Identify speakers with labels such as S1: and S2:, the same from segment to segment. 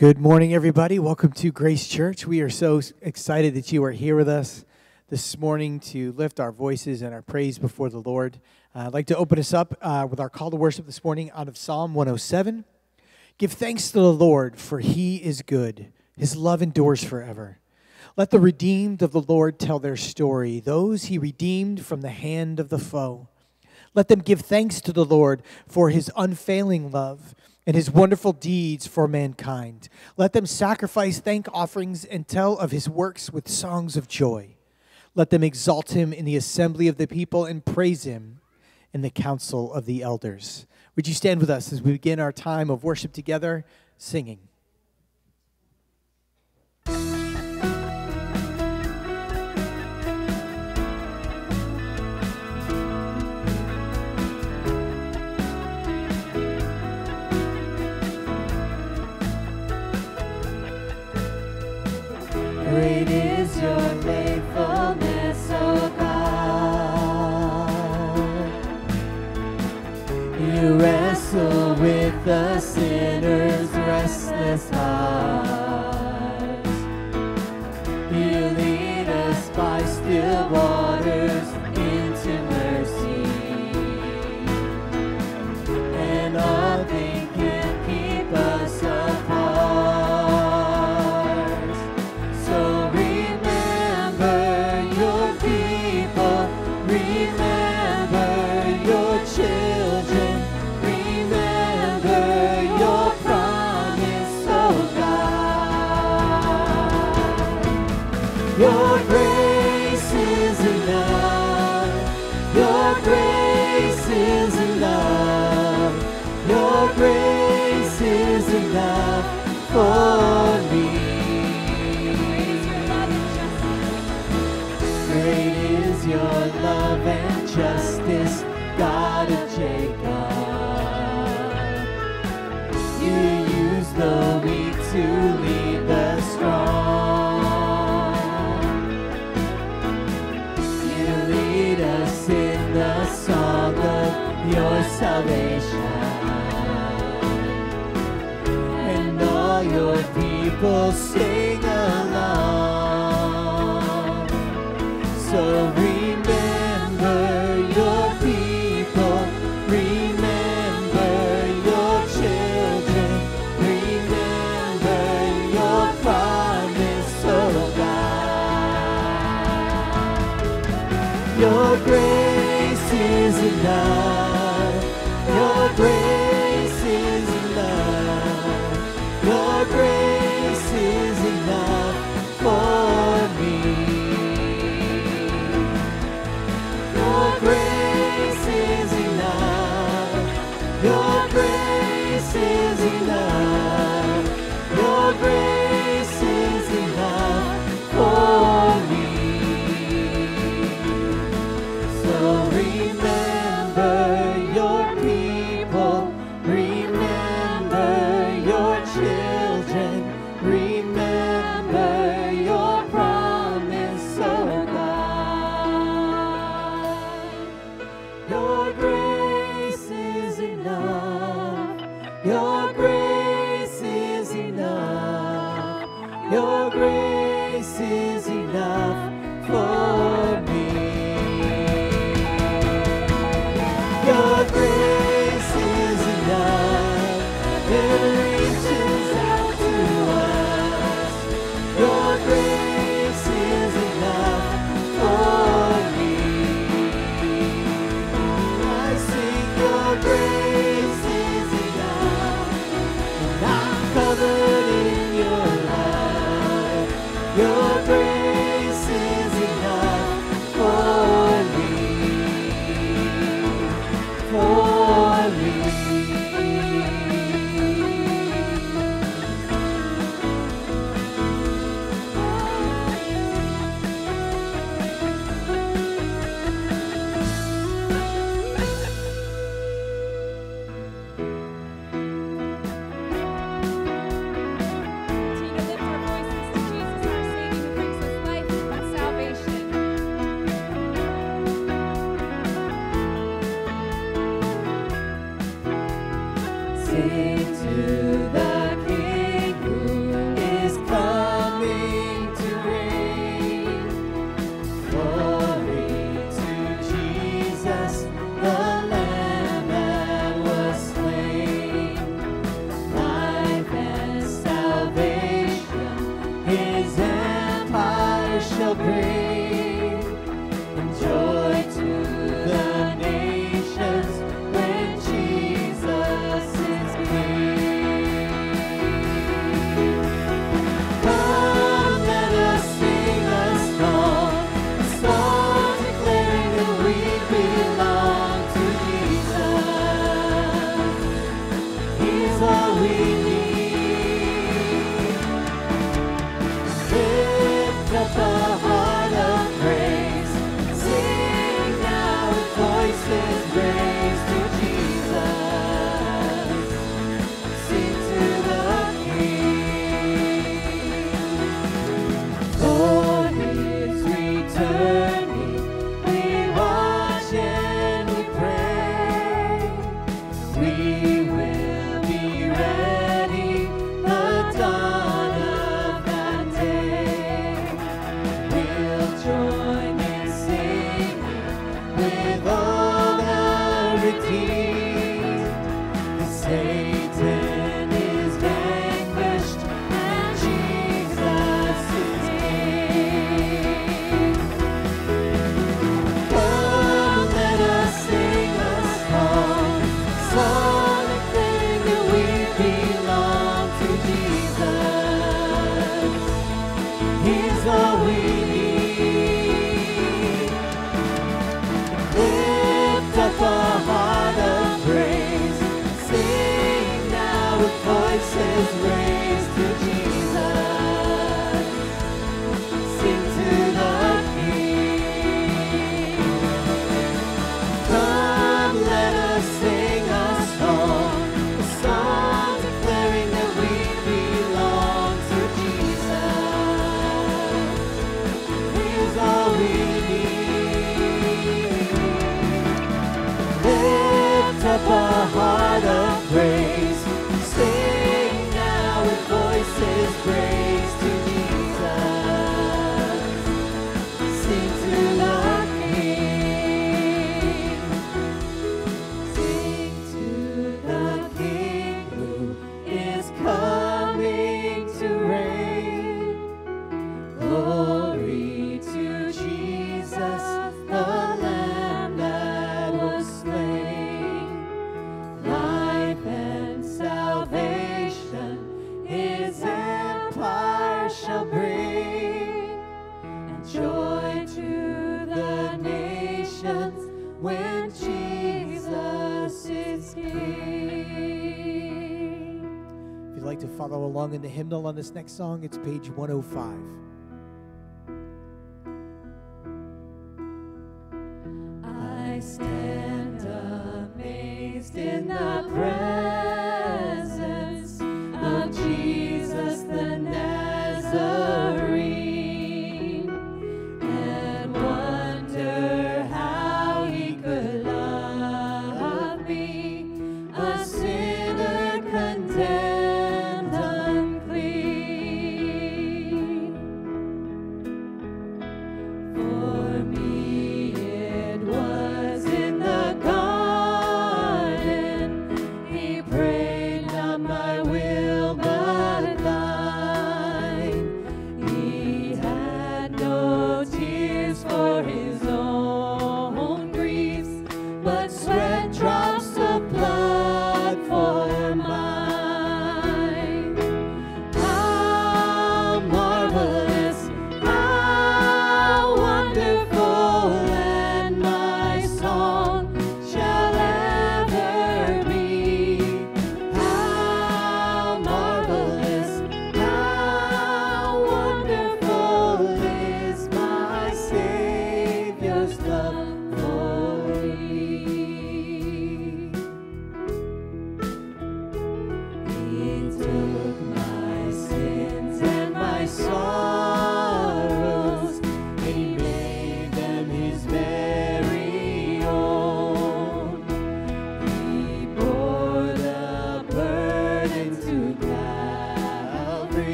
S1: Good morning, everybody. Welcome to Grace Church. We are so excited that you are here with us this morning to lift our voices and our praise before the Lord. Uh, I'd like to open us up uh, with our call to worship this morning out of Psalm 107. Give thanks to the Lord, for he is good, his love endures forever. Let the redeemed of the Lord tell their story, those he redeemed from the hand of the foe. Let them give thanks to the Lord for his unfailing love and his wonderful deeds for mankind. Let them sacrifice thank offerings and tell of his works with songs of joy. Let them exalt him in the assembly of the people and praise him in the council of the elders. Would you stand with us as we begin our time of worship together, singing?
S2: Enough for me. Great is your love and justice, God of Jacob. You use the weak to lead the strong. You lead us in the song of your salvation. People sing along. This next song, it's page 105.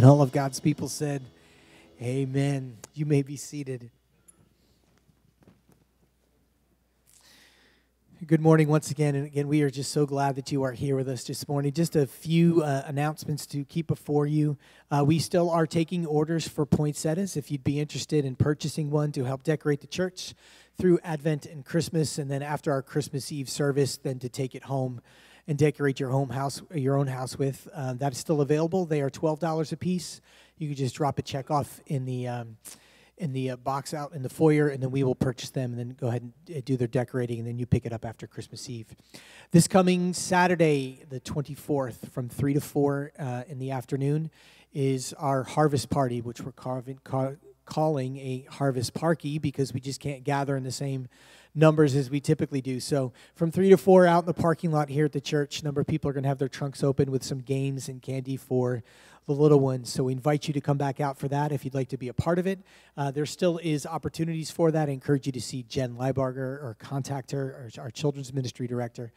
S1: And
S2: all of God's people said, Amen. You may be seated. Good morning once again. And again, we are just so glad that you are here with us this morning. Just a few uh, announcements to keep before you. Uh, we still are taking orders for poinsettias. If you'd be interested in purchasing one to help decorate the church through Advent and Christmas, and then after our Christmas Eve service, then to take it home and decorate your home house, your own house with. Uh, that is still available. They are twelve dollars a piece. You can just drop a check off in the um, in the uh, box out in the foyer, and then we will purchase them, and then go ahead and uh, do their decorating, and then you pick it up after Christmas Eve. This coming Saturday, the twenty fourth, from three to four uh, in the afternoon, is our harvest party, which we're carving, ca- calling a harvest parky because we just can't gather in the same numbers as we typically do. So from three to four out in the parking lot here at the church, a number of people are going to have their trunks open with some games and candy for the little ones. So we invite you to come back out for that if you'd like to be a part of it. Uh, there still is opportunities for that. I encourage you to see Jen Leibarger or contact her, or our children's ministry director.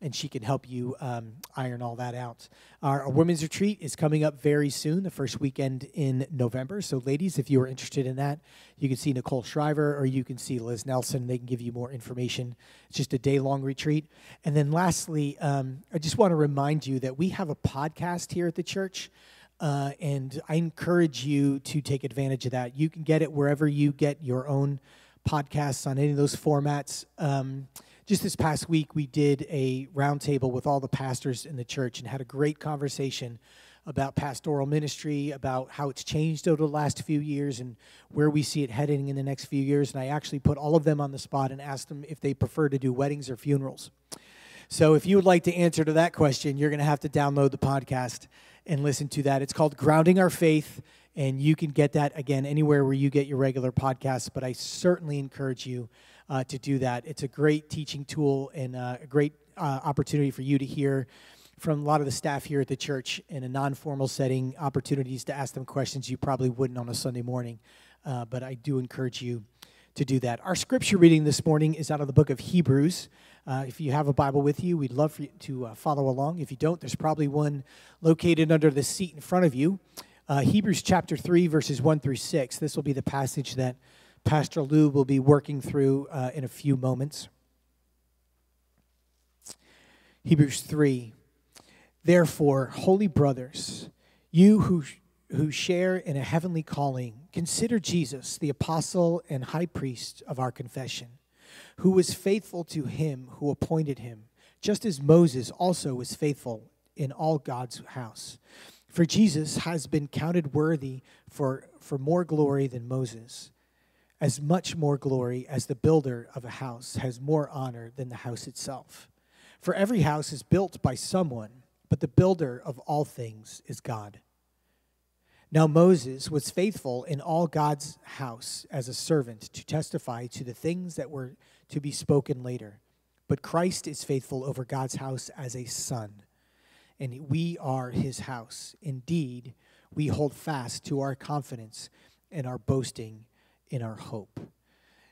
S1: And she can help you um, iron all that out. Our, our, women's retreat is coming up very soon, the first weekend in November. So, ladies, if you are interested in that, you can see Nicole Shriver or you can see Liz Nelson. They can give you more information. It's just a day long retreat. And then, lastly, um, I just want to remind you that we have a podcast here at the church. Uh, and I encourage you to take advantage of that. You can get it wherever you get your own podcasts on any of those formats. Um, just this past week, we did a roundtable with all the pastors in the church and had a great conversation about pastoral ministry, about how it's changed over the last few years and where we see it heading in the next few years. And I actually put all of them on the spot and asked them if they prefer to do weddings or funerals. So if you would like to answer to that question, you're going to have to download the podcast and listen to that. It's called Grounding Our Faith, and you can get that again anywhere where you get your regular podcasts. But I certainly encourage you uh, to do that. It's a great teaching tool and uh, a great uh, opportunity for you to hear from a lot of the staff here at the church in a non formal setting, opportunities to ask them questions you probably wouldn't on a Sunday morning. Uh, but I do encourage you to do that. Our scripture reading this morning is out of the book of Hebrews. Uh, if you have a Bible with you, we'd love for you to uh, follow along. If you don't, there's probably one located under the seat in front of you. Uh, Hebrews chapter 3, verses 1 through 6. This will be the passage that Pastor Lou will be working through uh, in a few moments. Hebrews 3. Therefore, holy brothers, you who, who share in a heavenly calling, consider Jesus, the apostle and high priest of our confession who was faithful to him who appointed him, just as Moses also was faithful in all God's house. For Jesus has been counted worthy for, for more glory than Moses, as much more glory as the builder of a house has more honor than the house itself. For every house is built by someone, but the builder of all things is God. Now Moses was faithful in all God's house as a servant to testify to the things that were to be spoken later. But Christ is faithful over God's house as a son, and we are his house. Indeed, we hold fast to our confidence and our boasting in our hope.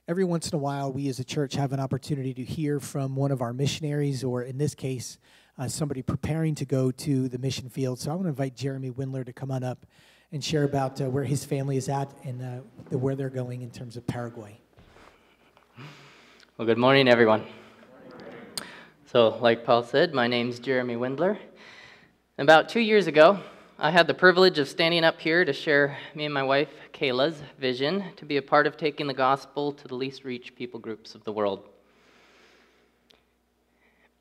S1: Every once in a while, we as a church have an opportunity to hear from one of our missionaries, or in this case, uh, somebody preparing to go to the mission field. So I want to invite Jeremy Windler to come on up and share about uh, where his family is at and uh, the, where they're going in terms of Paraguay.
S3: Well, good morning, everyone. So, like Paul said, my name's Jeremy Windler. About two years ago, I had the privilege of standing up here to share me and my wife, Kayla's, vision to be a part of taking the gospel to the least reached people groups of the world.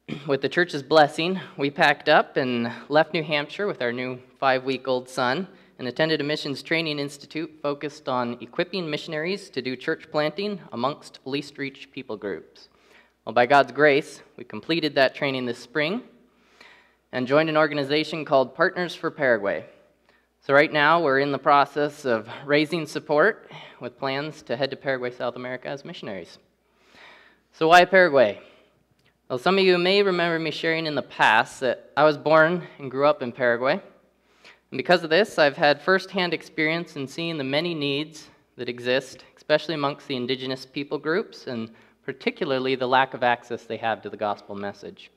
S3: With the church's blessing, we packed up and left New Hampshire with our new five week old son and attended a missions training institute focused on equipping missionaries to do church planting amongst least reached people groups. Well, by God's grace, we completed that training this spring and joined an organization called Partners for Paraguay. So, right now, we're in the process of raising support with plans to head to Paraguay, South America as missionaries. So, why Paraguay? Well, some of you may remember me sharing in the past that I was born and grew up in Paraguay. And because of this, I've had firsthand experience in seeing the many needs that exist, especially amongst the indigenous people groups, and particularly the lack of access they have to the gospel message.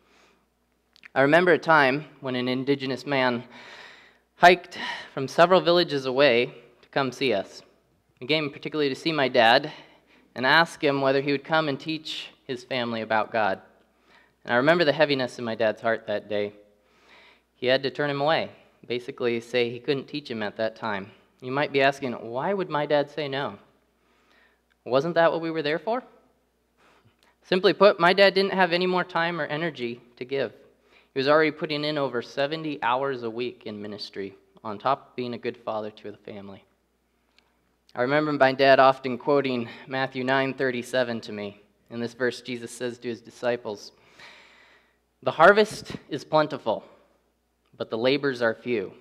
S3: I remember a time when an indigenous man hiked from several villages away to come see us. He came particularly to see my dad and ask him whether he would come and teach his family about God. And I remember the heaviness in my dad's heart that day. He had to turn him away basically say he couldn't teach him at that time. You might be asking, why would my dad say no? Wasn't that what we were there for? Simply put, my dad didn't have any more time or energy to give. He was already putting in over 70 hours a week in ministry, on top of being a good father to the family. I remember my dad often quoting Matthew 9:37 to me. In this verse, Jesus says to his disciples, "The harvest is plentiful, but the labors are few.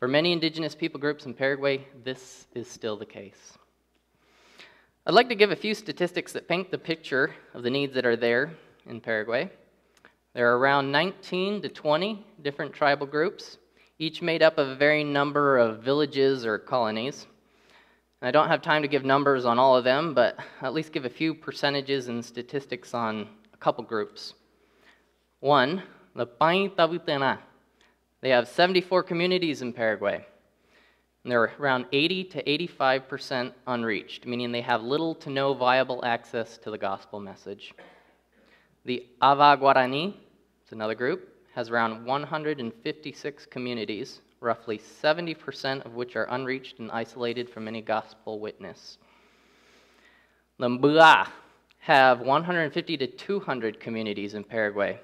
S3: For many indigenous people groups in Paraguay, this is still the case. I'd like to give a few statistics that paint the picture of the needs that are there in Paraguay. There are around 19 to 20 different tribal groups, each made up of a varying number of villages or colonies. I don't have time to give numbers on all of them, but at least give a few percentages and statistics on a couple groups. One, the Paintabutena. They have 74 communities in Paraguay. And they're around 80 to 85% unreached, meaning they have little to no viable access to the gospel message. The Ava Guarani, it's another group, has around 156 communities, roughly 70% of which are unreached and isolated from any gospel witness. The Mbya have 150 to 200 communities in Paraguay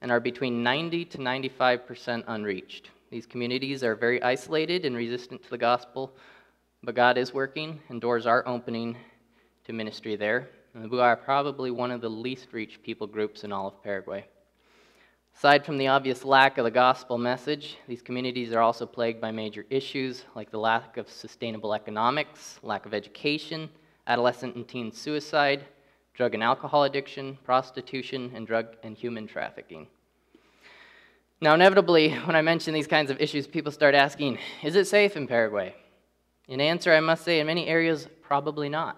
S3: and are between 90 to 95% unreached. These communities are very isolated and resistant to the gospel, but God is working and doors are opening to ministry there. And the Mbya are probably one of the least reached people groups in all of Paraguay. Aside from the obvious lack of the gospel message, these communities are also plagued by major issues like the lack of sustainable economics, lack of education, adolescent and teen suicide, drug and alcohol addiction, prostitution, and drug and human trafficking. Now, inevitably, when I mention these kinds of issues, people start asking, is it safe in Paraguay? In answer, I must say, in many areas, probably not.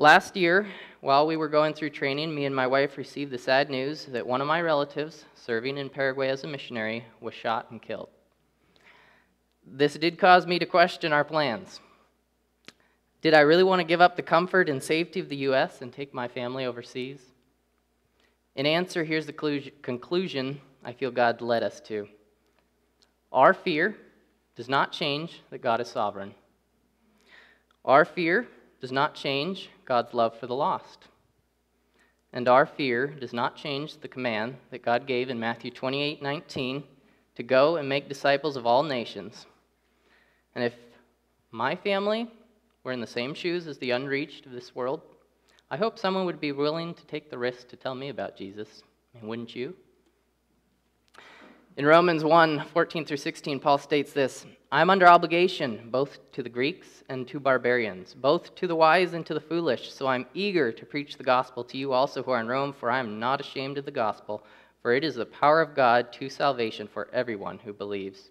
S3: Last year, while we were going through training, me and my wife received the sad news that one of my relatives, serving in Paraguay as a missionary, was shot and killed. This did cause me to question our plans. Did I really want to give up the comfort and safety of the U.S. and take my family overseas? In answer, here's the conclusion I feel God led us to. Our fear does not change that God is sovereign. Our fear does not change God's love for the lost. And our fear does not change the command that God gave in Matthew 28 19 to go and make disciples of all nations. And if my family were in the same shoes as the unreached of this world, I hope someone would be willing to take the risk to tell me about Jesus. And wouldn't you? In Romans 1 14 through 16, Paul states this I am under obligation both to the Greeks and to barbarians, both to the wise and to the foolish. So I'm eager to preach the gospel to you also who are in Rome, for I am not ashamed of the gospel, for it is the power of God to salvation for everyone who believes.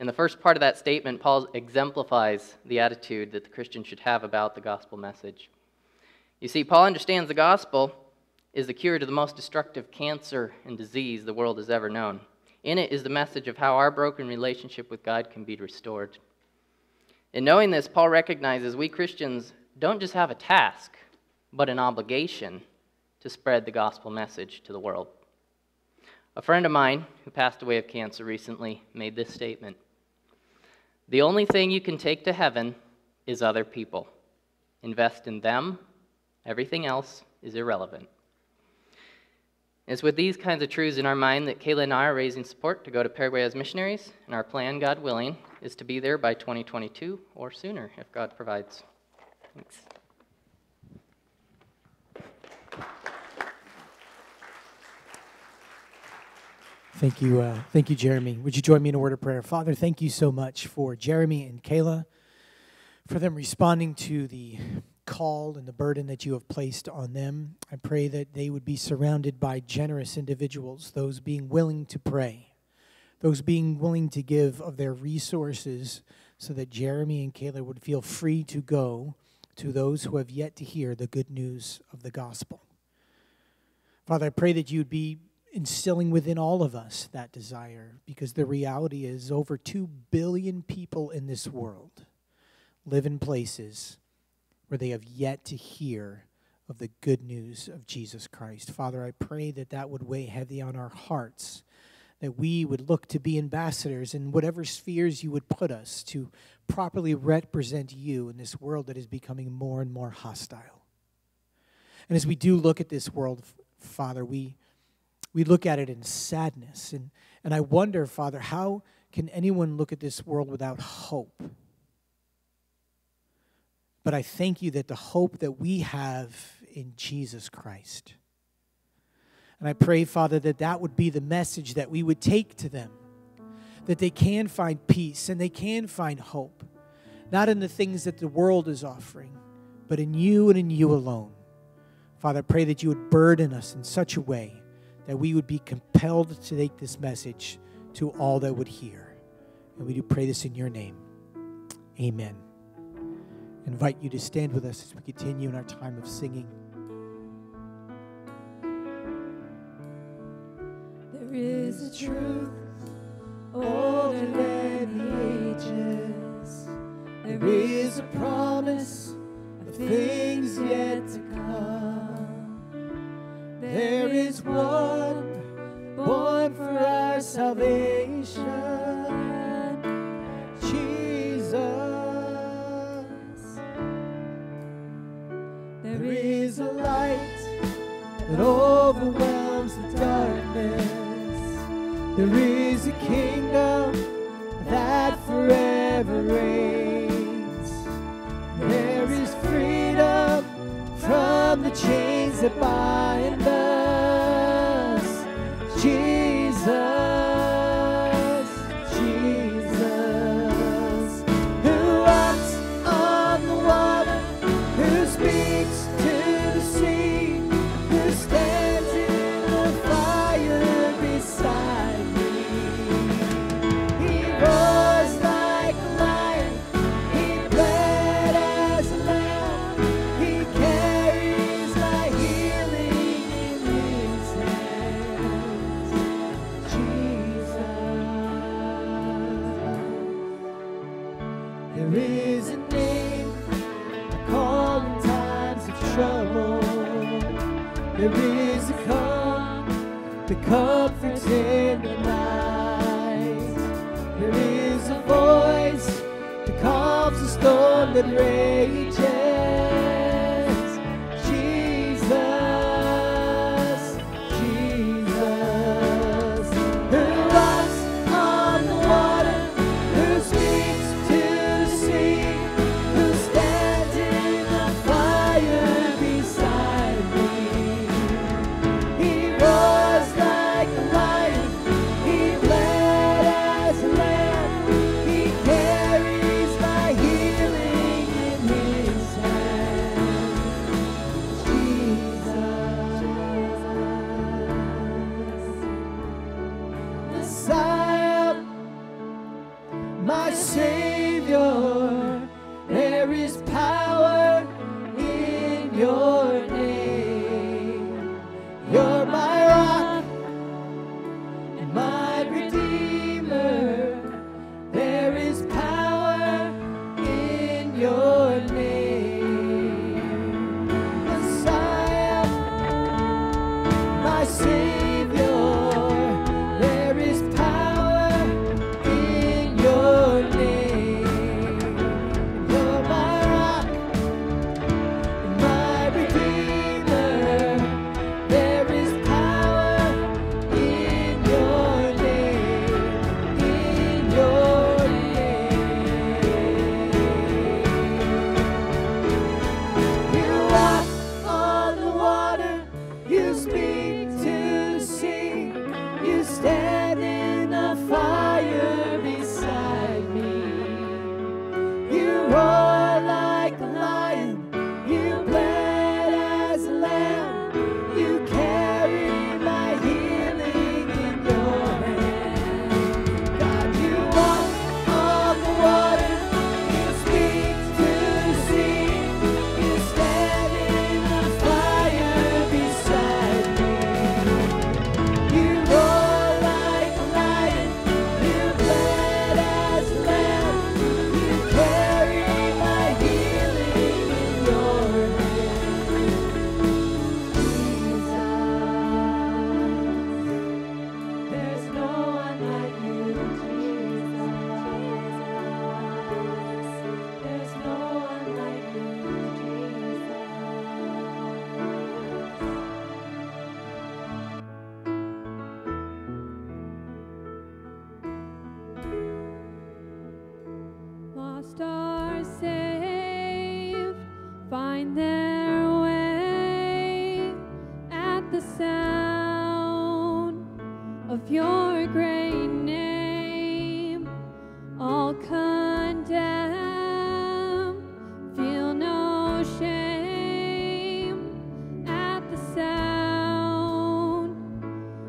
S3: In the first part of that statement, Paul exemplifies the attitude that the Christian should have about the gospel message. You see, Paul understands the gospel is the cure to the most destructive cancer and disease the world has ever known. In it is the message of how our broken relationship with God can be restored. In knowing this, Paul recognizes we Christians don't just have a task, but an obligation to spread the gospel message to the world. A friend of mine who passed away of cancer recently made this statement The only thing you can take to heaven is other people. Invest in them, everything else is irrelevant. It's with these kinds of truths in our mind that Kayla and I are raising support to go to Paraguay as missionaries, and our plan, God willing, is to be there by 2022 or sooner if God provides. Thanks.
S1: Thank you, uh, thank you, Jeremy. Would you join me in a word of prayer? Father, thank you so much for Jeremy and Kayla, for them responding to the call and the burden that you have placed on them. I pray that they would be surrounded by generous individuals, those being willing to pray, those being willing to give of their resources so that Jeremy and Kayla would feel free to go to those who have yet to hear the good news of the gospel. Father, I pray that you'd be instilling within all of us that desire because the reality is over 2 billion people in this world live in places where they have yet to hear of the good news of Jesus Christ. Father, I pray that that would weigh heavy on our hearts, that we would look to be ambassadors in whatever spheres you would put us to properly represent you in this world that is becoming more and more hostile. And as we do look at this world, Father, we, we look at it in sadness. And, and I wonder, Father, how can anyone look at this world without hope? But I thank you that the hope that we have in Jesus Christ. And I pray, Father, that that would be the message that we would take to them, that they can find peace and they can find hope, not in the things that the world is offering, but in you and in you alone. Father, I pray that you would burden us in such a way that we would be compelled to take this message to all that would hear. And we do pray this in your name. Amen invite you to stand with us as we continue in our time of singing.
S2: There is a truth older than the ages. There is a promise of things yet to come. There is one born for our salvation. light that overwhelms the darkness. There is a kingdom that forever reigns. There is freedom from the chains that bind us. Comfort in the night. There is a voice that calms the storm that rages.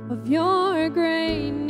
S4: of your
S5: greatness.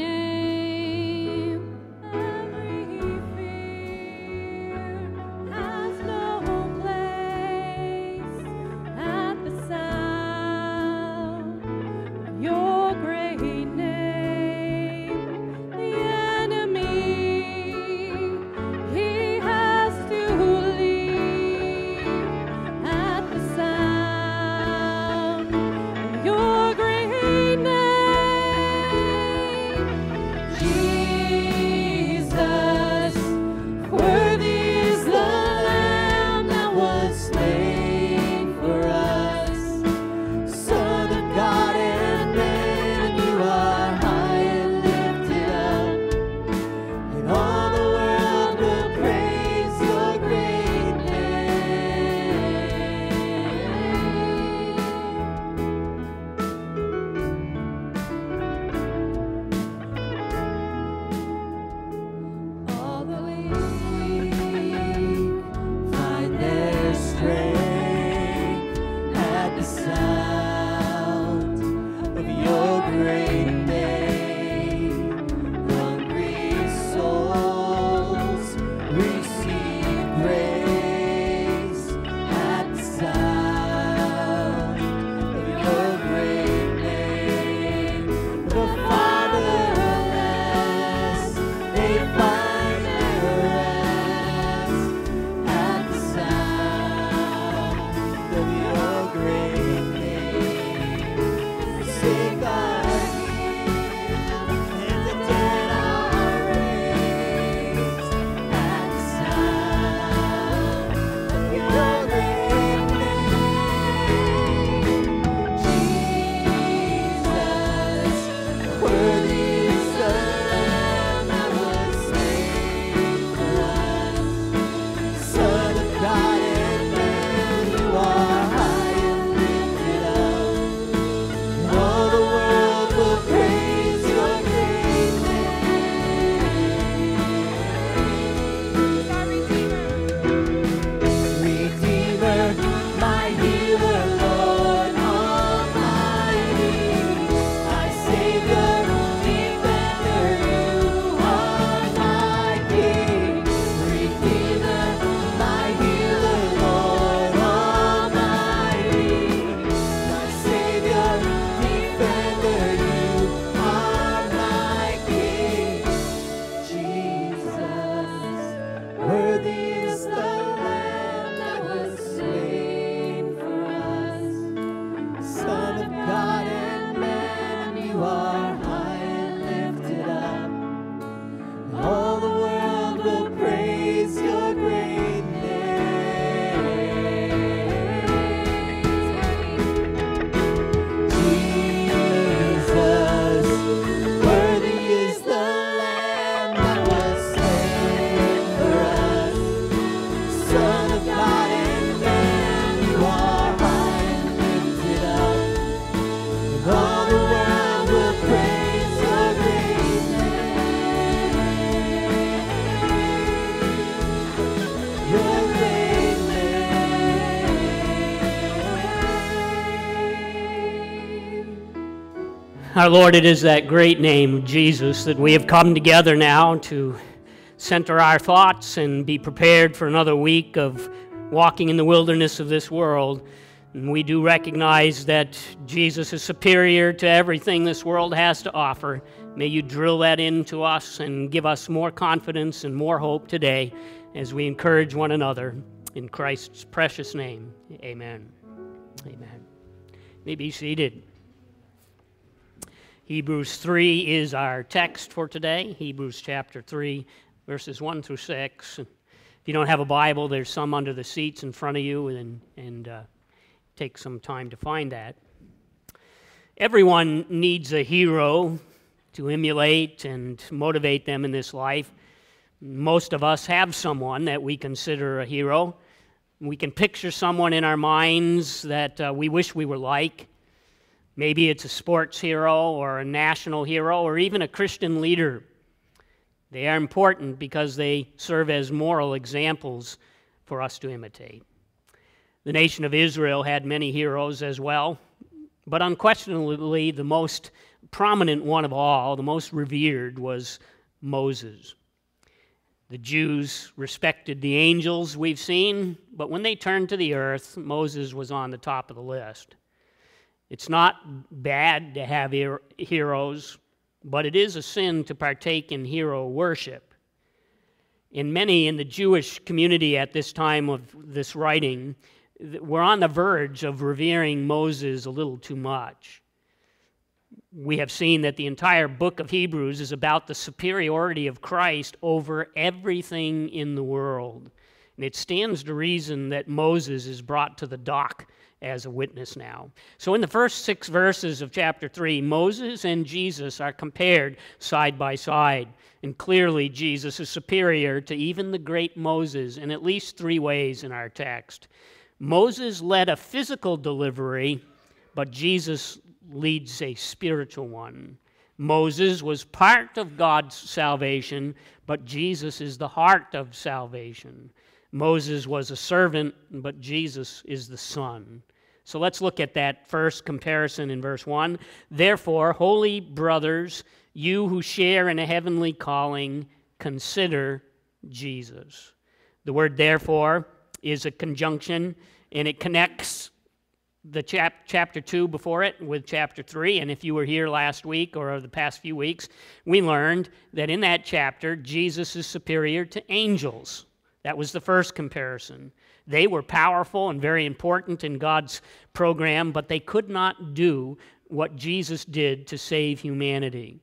S5: Lord, it is that great name, Jesus, that we have come together now to center our thoughts and be prepared for another week of walking in the wilderness of this world. And we do recognize that Jesus is superior to everything this world has to offer. May you drill that into us and give us more confidence and more hope today as we encourage one another. In Christ's precious name, amen. Amen. You may be seated. Hebrews 3 is our text for today. Hebrews chapter 3, verses 1 through 6. If you don't have a Bible, there's some under the seats in front of you, and, and uh, take some time to find that. Everyone needs a hero to emulate and motivate them in this life. Most of us have someone that we consider a hero. We can picture someone in our minds that uh, we wish we were like. Maybe it's a sports hero or a national hero or even a Christian leader. They are important because they serve as moral examples for us to imitate. The nation of Israel had many heroes as well, but unquestionably the most prominent one of all, the most revered, was Moses. The Jews respected the angels we've seen, but when they turned to the earth, Moses was on the top of the list. It's not bad to have heroes, but it is a sin to partake in hero worship. In many in the Jewish community at this time of this writing, we're on the verge of revering Moses a little too much. We have seen that the entire book of Hebrews is about the superiority of Christ over everything in the world. And it stands to reason that Moses is brought to the dock as a witness now. So, in the first six verses of chapter 3, Moses and Jesus are compared side by side. And clearly, Jesus is superior to even the great Moses in at least three ways in our text. Moses led a physical delivery, but Jesus leads a spiritual one. Moses was part of God's salvation, but Jesus is the heart of salvation. Moses was a servant, but Jesus is the Son. So let's look at that first comparison in verse 1. Therefore, holy brothers, you who share in a heavenly calling, consider Jesus. The word therefore is a conjunction, and it connects the chap- chapter 2 before it with chapter 3. And if you were here last week or the past few weeks, we learned that in that chapter, Jesus is superior to angels. That was the first comparison. They were powerful and very important in God's program, but they could not do what Jesus did to save humanity.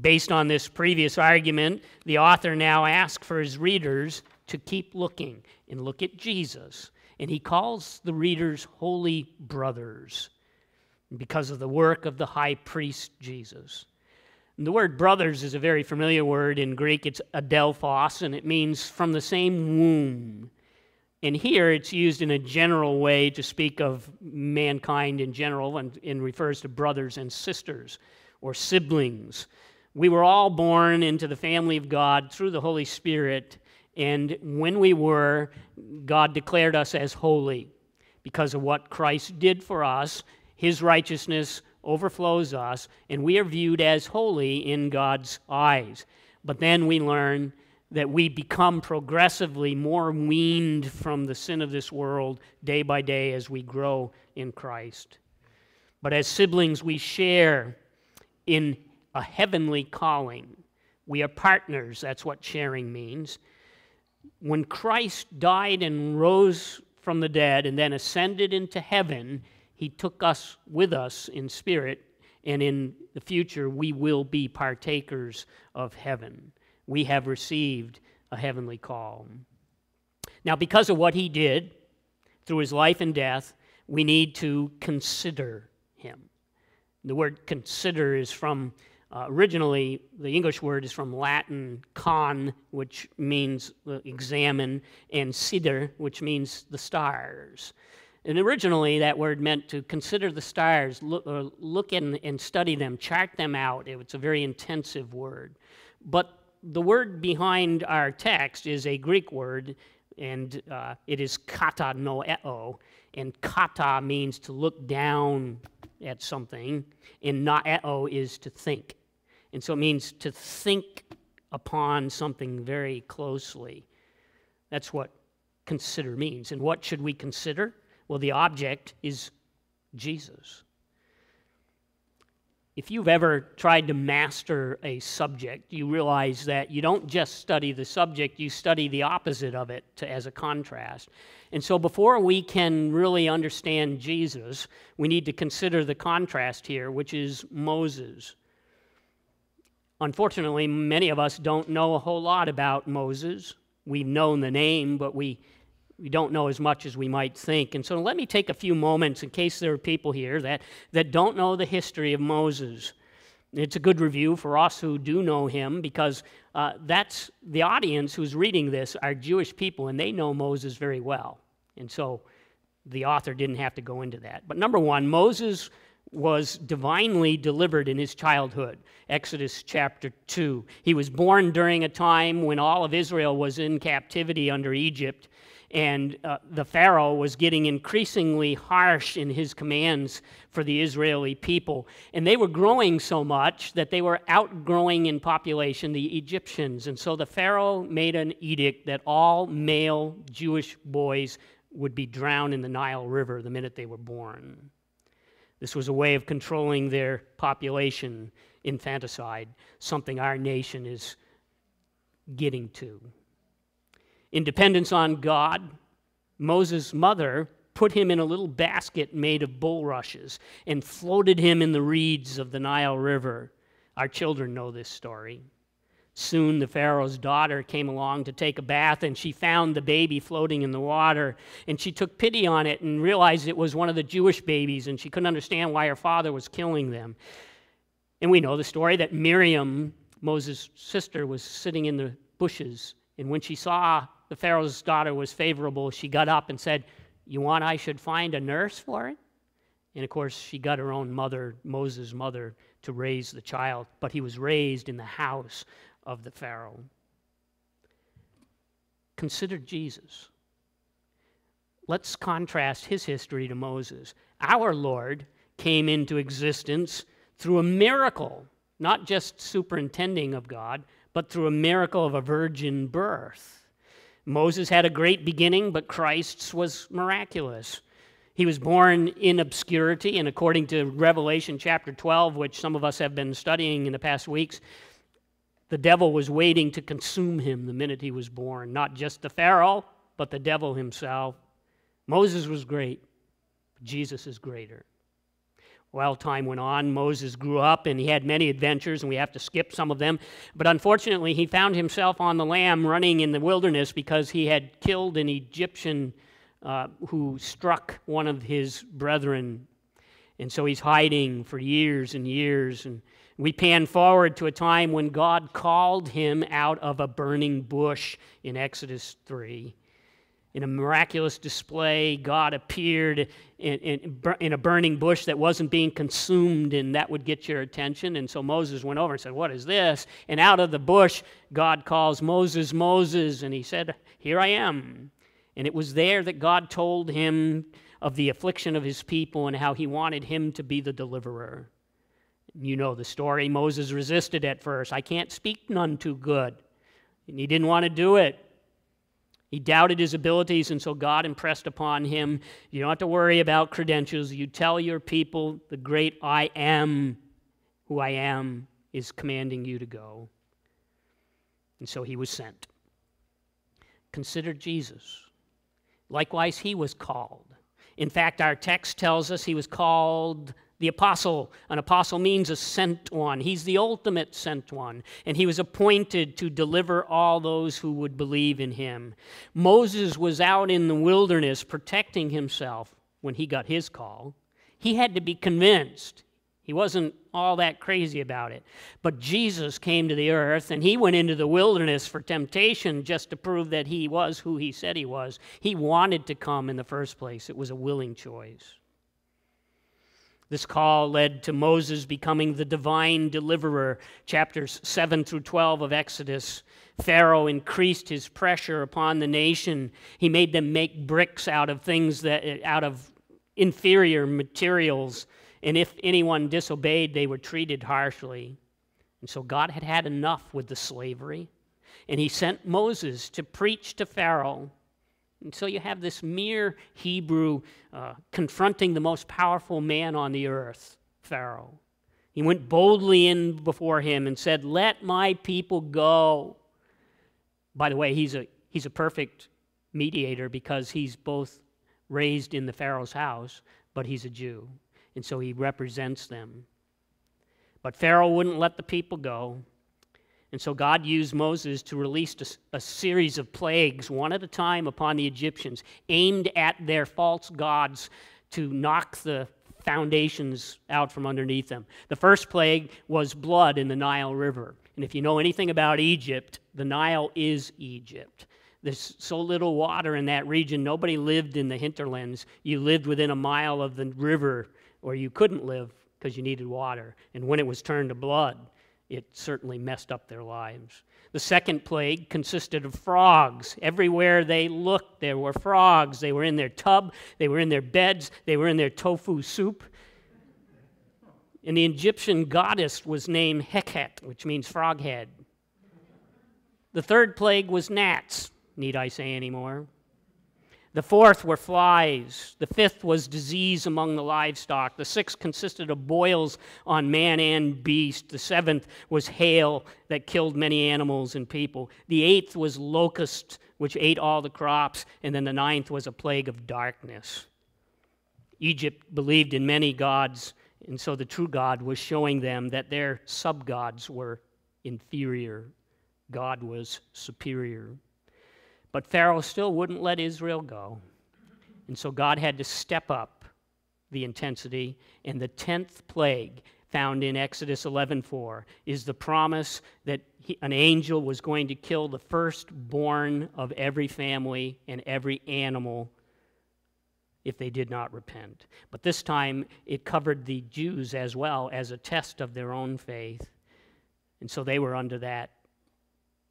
S5: Based on this previous argument, the author now asks for his readers to keep looking and look at Jesus. And he calls the readers holy brothers because of the work of the high priest Jesus. The word brothers is a very familiar word in Greek. It's adelphos, and it means from the same womb. And here it's used in a general way to speak of mankind in general and, and refers to brothers and sisters or siblings. We were all born into the family of God through the Holy Spirit, and when we were, God declared us as holy because of what Christ did for us. His righteousness overflows us, and we are viewed as holy in God's eyes. But then we learn that we become progressively more weaned from the sin of this world day by day as we grow in Christ. But as siblings, we share in a heavenly calling. We are partners, that's what sharing means. When Christ died and rose from the dead and then ascended into heaven, he took us with us in spirit, and in the future, we will be partakers of heaven. We have received a heavenly call. Now, because of what he did through his life and death, we need to consider him. The word consider is from, uh, originally, the English word is from Latin con, which means uh, examine, and sider, which means the stars. And originally, that word meant to consider the stars, look, uh, look in and study them, chart them out. It's a very intensive word. But the word behind our text is a Greek word, and uh, it is kata noeo. And kata means to look down at something, and na'o is to think. And so it means to think upon something very closely. That's what consider means. And what should we consider? Well, the object is Jesus. If you've ever tried to master a subject, you realize that you don't just study the subject, you study the opposite of it to, as a contrast. And so, before we can really understand Jesus, we need to consider the contrast here, which is Moses. Unfortunately, many of us don't know a whole lot about Moses. We've known the name, but we, we don't know as much as we might think. And so let me take a few moments in case there are people here that, that don't know the history of Moses. It's a good review for us who do know him because uh, that's the audience who's reading this are Jewish people and they know Moses very well. And so the author didn't have to go into that. But number one, Moses was divinely delivered in his childhood. Exodus chapter 2. He was born during a time when all of Israel was in captivity under Egypt, and uh, the Pharaoh was getting increasingly harsh in his commands for the Israeli people. And they were growing so much that they were outgrowing in population the Egyptians. And so the Pharaoh made an edict that all male Jewish boys would be drowned in the Nile River the minute they were born. This was a way of controlling their population, infanticide, something our nation is getting to. Independence on God, Moses' mother put him in a little basket made of bulrushes and floated him in the reeds of the Nile River. Our children know this story. Soon the Pharaoh's daughter came along to take a bath, and she found the baby floating in the water. And she took pity on it and realized it was one of the Jewish babies, and she couldn't understand why her father was killing them. And we know the story that Miriam, Moses' sister, was sitting in the bushes. And when she saw the Pharaoh's daughter was favorable, she got up and said, You want I should find a nurse for it? And of course, she got her own mother, Moses' mother, to raise the child. But he was raised in the house of the Pharaoh. Consider Jesus. Let's contrast his history to Moses. Our Lord came into existence through a miracle, not just superintending of God, but through a miracle of a virgin birth. Moses had a great beginning, but Christ's was miraculous. He was born in obscurity, and according to Revelation chapter 12, which some of us have been studying in the past weeks, the devil was waiting to consume him the minute he was born. Not just the Pharaoh, but the devil himself. Moses was great, Jesus is greater. Well, time went on. Moses grew up and he had many adventures, and we have to skip some of them. But unfortunately, he found himself on the lam running in the wilderness because he had killed an Egyptian uh, who struck one of his brethren. And so he's hiding for years and years. And we pan forward to a time when God called him out of a burning bush in Exodus 3. In a miraculous display, God appeared in, in, in, a burning bush that wasn't being consumed, and that would get your attention. And so Moses went over and said, What is this? And out of the bush, God calls Moses, Moses, and he said, Here I am. And it was there that God told him of the affliction of his people and how he wanted him to be the deliverer. You know the story. Moses resisted at first. I can't speak none too good. And he didn't want to do it. He doubted his abilities, and so God impressed upon him you don't have to worry about credentials. You tell your people the great I am, who I am, is commanding you to go. And so he was sent. Consider Jesus. Likewise, he was called. In fact, our text tells us he was called the apostle. An apostle means a sent one. He's the ultimate sent one. And he was appointed to deliver all those who would believe in him. Moses was out in the wilderness protecting himself when he got his call. He had to be convinced. He wasn't all that crazy about it. But Jesus came to the earth and he went into the wilderness for temptation just to prove that he was who he said he was. He wanted to come in the first place, it was a willing choice. This call led to Moses becoming the divine deliverer. Chapters 7 through 12 of Exodus. Pharaoh increased his pressure upon the nation. He made them make bricks out of things that out of inferior materials And if anyone disobeyed, they were treated harshly. And so God had had enough with the slavery. And he sent Moses to preach to Pharaoh. And so you have this mere Hebrew uh, confronting the most powerful man on the earth, Pharaoh. He went boldly in before him and said, Let my people go. By the way, he's a, he's a perfect mediator because he's both raised in the Pharaoh's house, but he's a Jew. And so he represents them. But Pharaoh wouldn't let the people go. And so God used Moses to release a, a, series of plagues, one at a time, upon the Egyptians, aimed at their false gods to knock the foundations out from underneath them. The first plague was blood in the Nile River. And if you know anything about Egypt, the Nile is Egypt. There's so little water in that region, nobody lived in the hinterlands. You lived within a mile of the river, or you couldn't live because you needed water. And when it was turned to blood, it certainly messed up their lives. The second plague consisted of frogs. Everywhere they looked, there were frogs. They were in their tub, they were in their beds, they were in their tofu soup. And the Egyptian goddess was named Heket, which means frog head. The third plague was gnats. Need I say any more? The fourth were flies. The fifth was disease among the livestock. The sixth consisted of boils on man and beast. The seventh was hail that killed many animals and people. The eighth was locusts, which ate all the crops. And then the ninth was a plague of darkness. Egypt believed in many gods, and so the true God was showing them that their sub gods were inferior, God was superior. But Pharaoh still wouldn't let Israel go. And so God had to step up the intensity. And the 10th plague found in Exodus 11:4 is the promise that he, an angel was going to kill the firstborn of every family and every animal if they did not repent. But this time it covered the Jews as well as a test of their own faith. And so they were under that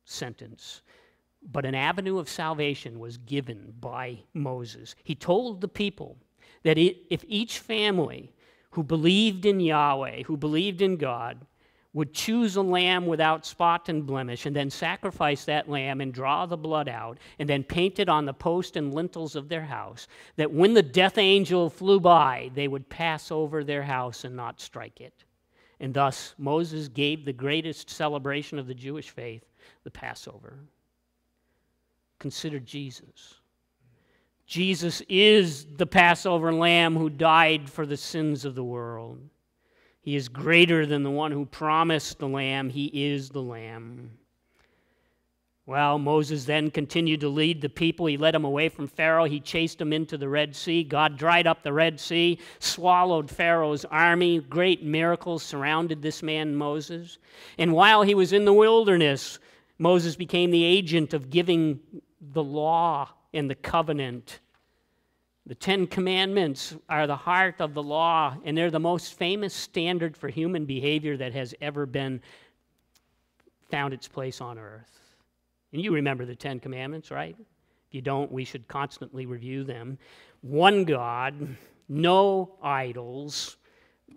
S5: sentence. But an avenue of salvation was given by Moses. He told the people that if each family who believed in Yahweh, who believed in God, would choose a lamb without spot and blemish, and then sacrifice that lamb and draw the blood out, and then paint it on the post and lintels of their house, that when the death angel flew by, they would pass over their house and not strike it. And thus, Moses gave the greatest celebration of the Jewish faith, the Passover consider Jesus. Jesus is the Passover lamb who died for the sins of the world. He is greater than the one who promised the lamb. He is the lamb. Well, Moses then continued to lead the people. He led them away from Pharaoh. He chased them into the Red Sea. God dried up the Red Sea, swallowed Pharaoh's army. Great miracles surrounded this man, Moses. And while he was in the wilderness, Moses became the agent of giving the law and the covenant. The Ten Commandments are the heart of the law, and they're the most famous standard for human behavior that has ever been found its place on earth. And you remember the Ten Commandments, right? If you don't, we should constantly review them. One God, no idols,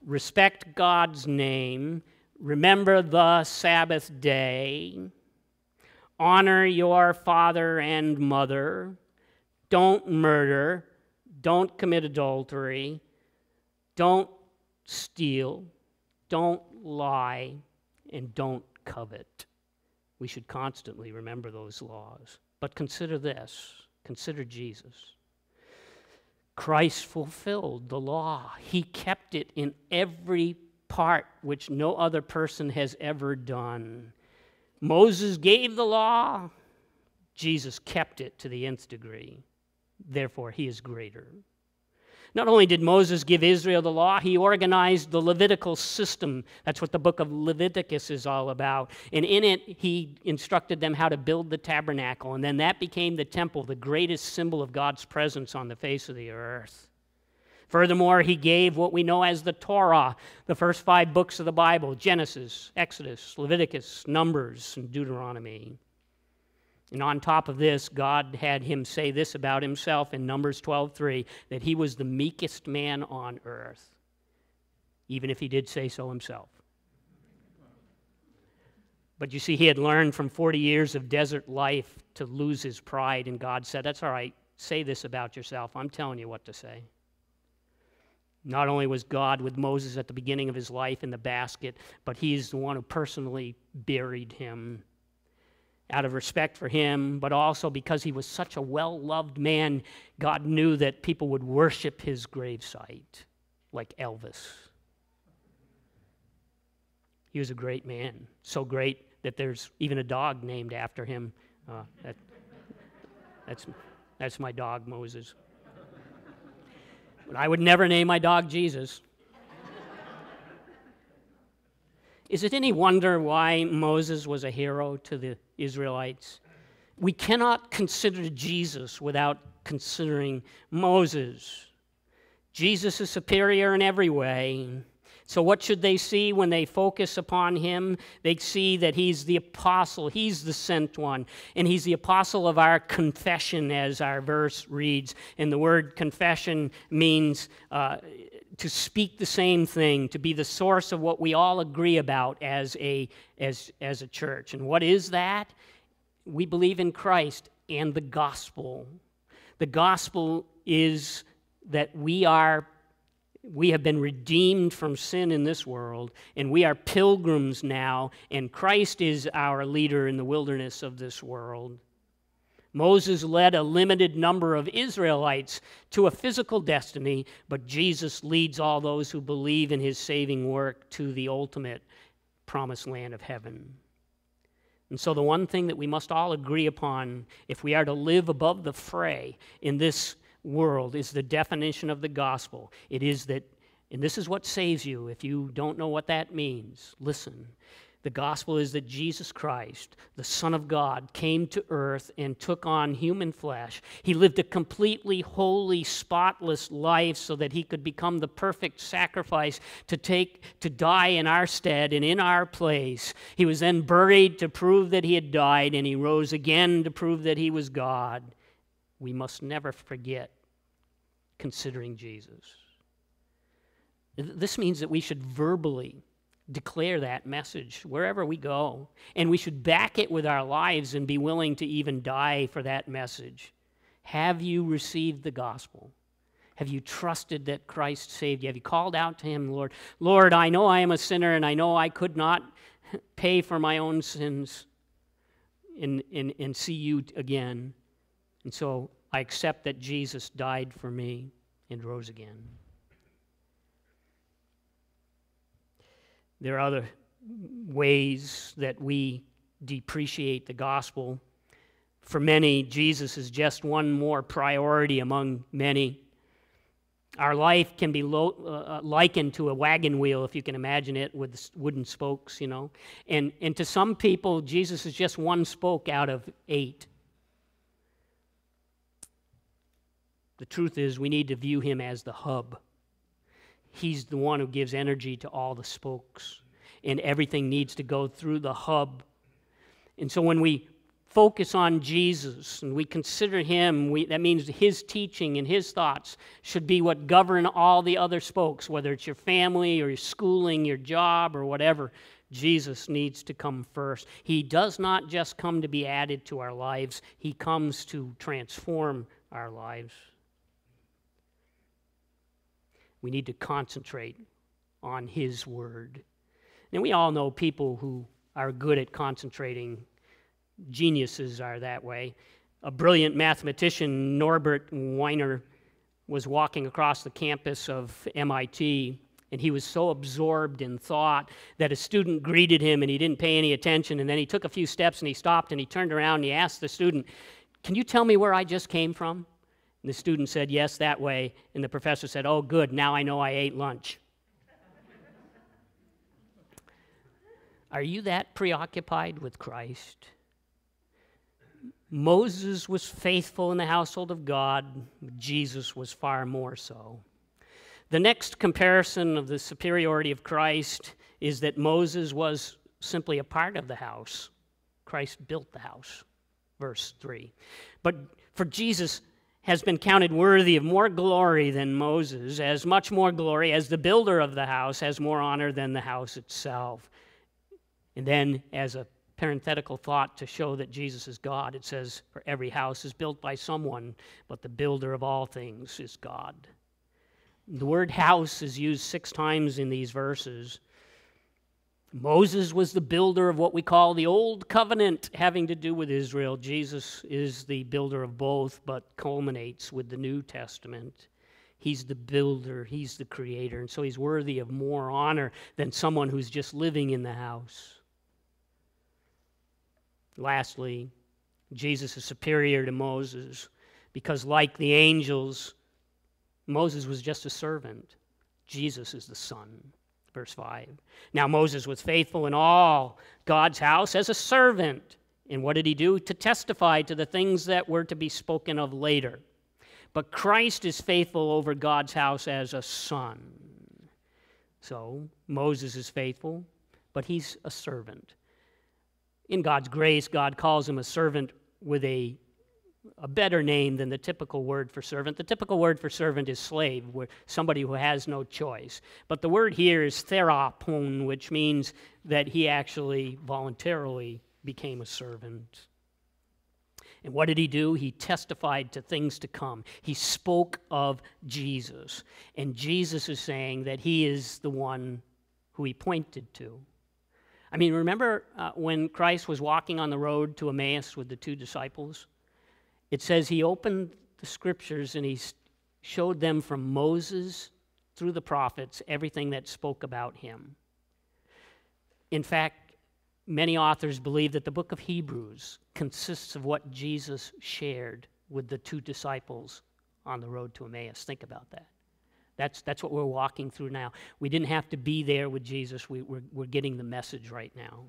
S5: respect God's name, remember the Sabbath day honor your father and mother, don't murder, don't commit adultery, don't steal, don't lie, and don't covet. We should constantly remember those laws. But consider this consider Jesus. Christ fulfilled the law, He kept it in every part which no other person has ever done. Moses gave the law, Jesus kept it to the nth degree. Therefore, he is greater. Not only did Moses give Israel the law, he organized the Levitical system. That's what the book of Leviticus is all about. And in it, he instructed them how to build the tabernacle. And then that became the temple, the greatest symbol of God's presence on the face of the earth. Furthermore, he gave what we know as the Torah, the first five books of the Bible Genesis, Exodus, Leviticus, Numbers, and Deuteronomy. And on top of this, God had him say this about himself in Numbers 12:3 that he was the meekest man on earth. even if he did say so himself. But you see, he had learned from 40 years of desert life to lose his pride, and God said, That's all right, say this about yourself. I'm telling you what to say. Not only was God with Moses at the beginning of his life in the basket, but he's the one who personally buried him out of respect for him, but also because he was such a well loved man, God knew that people would worship his gravesite like Elvis. He was a great man, so great that there's even a dog named after him. Uh, that, that's, that's my dog, Moses. But I would never name my dog Jesus. Is it any wonder why Moses was a hero to the Israelites? We cannot consider Jesus without considering Moses. Jesus is superior in every way. So, what should they see when they focus upon him? They see that he's the apostle, he's the sent one, and he's the apostle of our confession, as our verse reads. And the word confession means uh, to speak the same thing, to be the source of what we all agree about as a, as, as a church. And what is that? We believe in Christ and the gospel. The gospel is that we are we have been redeemed from sin in this world, and we are pilgrims now, and Christ is our leader in the wilderness of this world. Moses led a limited number of Israelites to a physical destiny, but Jesus leads all those who believe in his saving work to the ultimate promised land of heaven. And so, the one thing that we must all agree upon if we are to live above the fray in this world is the definition of the gospel. It is that, and this is what saves you if you don't know what that means. Listen. The gospel is that Jesus Christ, the Son of God, came to earth and took on human flesh. He lived a completely holy, spotless life so that he could become the perfect sacrifice to take to die in our stead and in our place. He was then buried to prove that he had died and he rose again to prove that he was God we must never forget considering Jesus. This means that we should verbally declare that message wherever we go, and we should back it with our lives and be willing to even die for that message. Have you received the gospel? Have you trusted that Christ saved you? Have you called out to Him, Lord? Lord, I know I am a sinner and I know I could not pay for my own sins and, and, and see you again. And so I accept that Jesus died for me and rose again. There are other ways that we depreciate the gospel. For many, Jesus is just one more priority among many. Our life can be lo- uh, uh likened to a wagon wheel, if you can imagine it, with wooden spokes, you know. And, and to some people, Jesus is just one spoke out of eight. The truth is, we need to view him as the hub. He's the one who gives energy to all the spokes, and everything needs to go through the hub. And so when we focus on Jesus and we consider him, we, that means his teaching and his thoughts should be what govern all the other spokes, whether it's your family or your schooling, your job, or whatever. Jesus needs to come first. He does not just come to be added to our lives, he comes to transform our lives. We need to concentrate on His Word. And we all know people who are good at concentrating. Geniuses are that way. A brilliant mathematician, Norbert Wiener, was walking across the campus of MIT, and he was so absorbed in thought that a student greeted him and he didn't pay any attention. And then he took a few steps and he stopped and he turned around and he asked the student, Can you tell me where I just came from? And the student said, Yes, that way. And the professor said, Oh, good, now I know I ate lunch. Are you that preoccupied with Christ? Moses was faithful in the household of God, Jesus was far more so. The next comparison of the superiority of Christ is that Moses was simply a part of the house. Christ built the house, verse 3. But for Jesus, has been counted worthy of more glory than Moses, as much more glory as the builder of the house has more honor than the house itself. And then, as a parenthetical thought to show that Jesus is God, it says, For every house is built by someone, but the builder of all things is God. The word house is used six times in these verses. Moses was the builder of what we call the Old Covenant, having to do with Israel. Jesus is the builder of both, but culminates with the New Testament. He's the builder, he's the creator, and so he's worthy of more honor than someone who's just living in the house. Lastly, Jesus is superior to Moses because, like the angels, Moses was just a servant. Jesus is the Son. Verse 5. Now Moses was faithful in all God's house as a servant. And what did he do? To testify to the things that were to be spoken of later. But Christ is faithful over God's house as a son. So Moses is faithful, but he's a servant. In God's grace, God calls him a servant with a, a better name than the typical word for servant. The typical word for servant is slave, somebody who has no choice. But the word here is therapon, which means that he actually voluntarily became a servant. And what did he do? He testified to things to come. He spoke of Jesus. And Jesus is saying that he is the one who he pointed to. I mean, remember uh, when Christ was walking on the road to Emmaus with the two disciples? It says he opened the scriptures and he showed them from Moses through the prophets everything that spoke about him. In fact, many authors believe that the book of Hebrews consists of what Jesus shared with the two disciples on the road to Emmaus. Think about that. That's, that's what we're walking through now. We didn't have to be there with Jesus, we, we're, we're getting the message right now.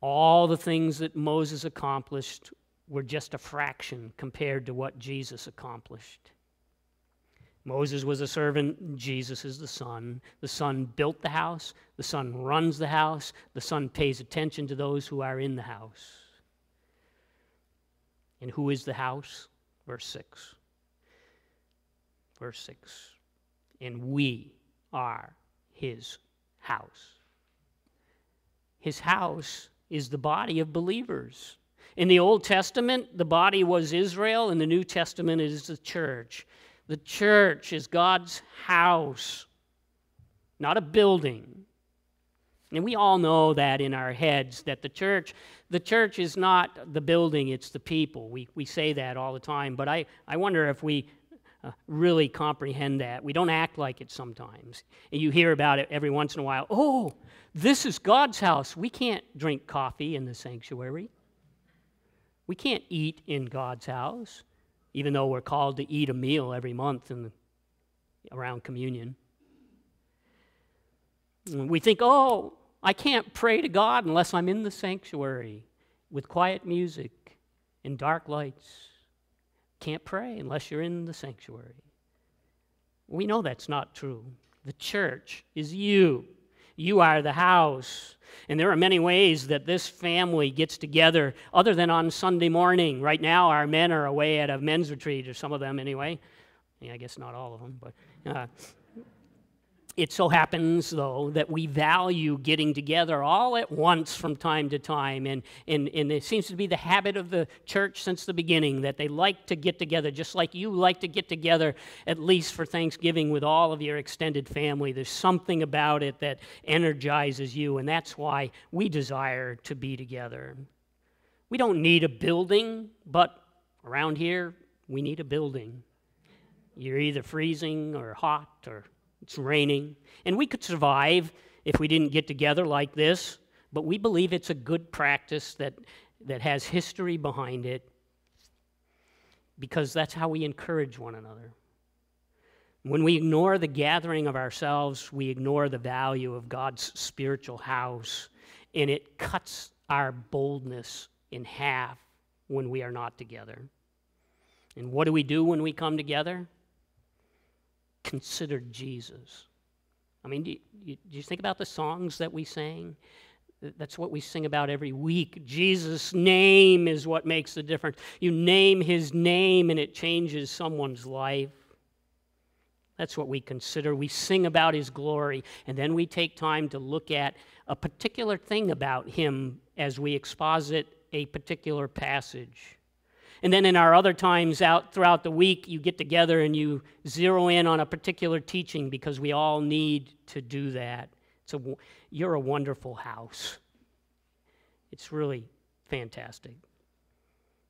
S5: All the things that Moses accomplished were just a fraction compared to what Jesus accomplished. Moses was a servant, Jesus is the son. The son built the house, the son runs the house, the son pays attention to those who are in the house. And who is the house? Verse 6. Verse 6 And we are his house. His house is the body of believers. In the Old Testament, the body was Israel. In the New Testament, it is the church. The church is God's house, not a building. And we all know that in our heads that the church the church is not the building, it's the people. We, we say that all the time, but I, I wonder if we uh, really comprehend that. We don't act like it sometimes. And you hear about it every once in a while. Oh, this is God's house. We can't drink coffee in the sanctuary. We can't eat in God's house, even though we're called to eat a meal every month in the, around communion. We think, oh, I can't pray to God unless I'm in the sanctuary with quiet music and dark lights. Can't pray unless you're in the sanctuary. We know that's not true. The church is you. You are the house. And there are many ways that this family gets together other than on Sunday morning. Right now, our men are away at a men's retreat, or some of them anyway. Yeah, I guess not all of them, but uh, it so happens, though, that we value getting together all at once from time to time. And, and, and it seems to be the habit of the church since the beginning that they like to get together, just like you like to get together at least for Thanksgiving with all of your extended family. There's something about it that energizes you, and that's why we desire to be together. We don't need a building, but around here, we need a building. You're either freezing or hot or it's raining. And we could survive if we didn't get together like this, but we believe it's a good practice that, that has history behind it because that's how we encourage one another. When we ignore the gathering of ourselves, we ignore the value of God's spiritual house, and it cuts our boldness in half when we are not together. And what do we do when we come together? Considered Jesus. I mean, do you, do you, think about the songs that we sang? That's what we sing about every week. Jesus' name is what makes the difference. You name his name and it changes someone's life. That's what we consider. We sing about his glory, and then we take time to look at a particular thing about him as we exposit a particular passage. And then in our other times out throughout the week, you get together and you zero in on a particular teaching because we all need to do that. A, you're a wonderful house. It's really fantastic.